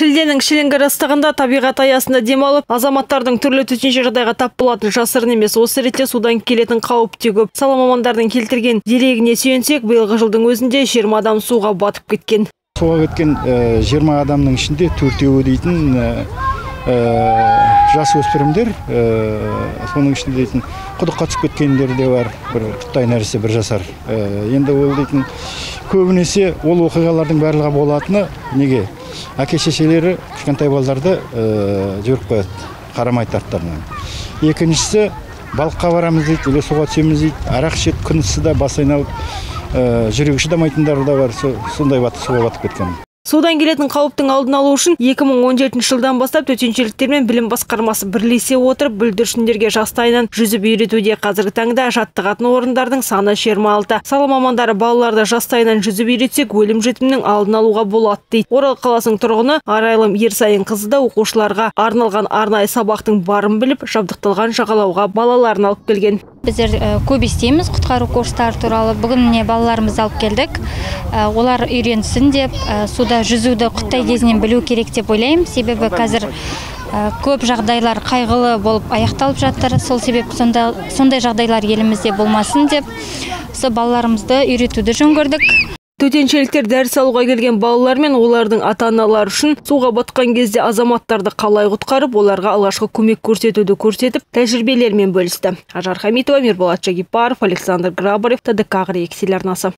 шілденің шіліңгір ыстығында табиғат аясында демалып азаматтардың түрлі төтенше жағдайға тап болатын жасырын емес. Осы ретте судан келетін қауіп те көп. Сала мамандардың келтірген дерегіне сүйенсек биылғы жылдың өзінде жиырма адам суға батып кеткен. Суға кеткен жиырма адамның ішінде төртеуі дейтін жас өспірімдер соның ішінде дейтін құдыққа түсіп кеткендер де бар. Бір құттай нәрсе бір жасар. Енді ол дейтін көбінесе ол оқиғалардың барлығы болатыны неге? Әке шешелері кішкентай балаларды жіберіп қояды. Қарамайды арттарынан екіншісі балыққа барамыз дейді или суға түсеміз дейді. Арақ ішеді күн ысыда басы айналып жүрегі шыдамайтындар да бар. Сондай суға батып кеткен. Судан келетін қауіптің алдын алу үшін 2017 жылдан бастап төтеншеліктер мен білім басқармасы бірлесе отырып бүлдіршіндерге жастайынан жүзіп үйретуде қазіргі таңда жаттығатын орындардың саны 26 сала мамандары балаларды жастайынан жүзіп үйретсек өлім жітімнің алдын алуға болады дейді. Орал қаласының тұрғыны арайлым ерсайын қызы да оқушыларға арналған арнайы сабақтың барын біліп жабдықталған жағалауға балаларын алып келген. Біздер көп естиміз құтқару курстары туралы. Бүгін міне балаларымызды алып келдік. Олар үйренсін деп суда жүзуді құттай кезінен білу керек деп ойлаймын. Себебі қазір көп жағдайлар қайғылы болып аяқталып жатыр. Сол себеп сондай жағдайлар елімізде болмасын деп осы балаларымызды үйретуді жөн көрдік. Төтеншеліктер дәріс алуға келген балалар мен олардың ата аналары үшін суға батқан кезде азаматтарды қалай құтқарып оларға алғашқы көмек көрсетуді көрсетіп тәжірибелерімен бөлісті. Ажар хамитова мирболат жагипаров александр грабарев тдк телеарнасы.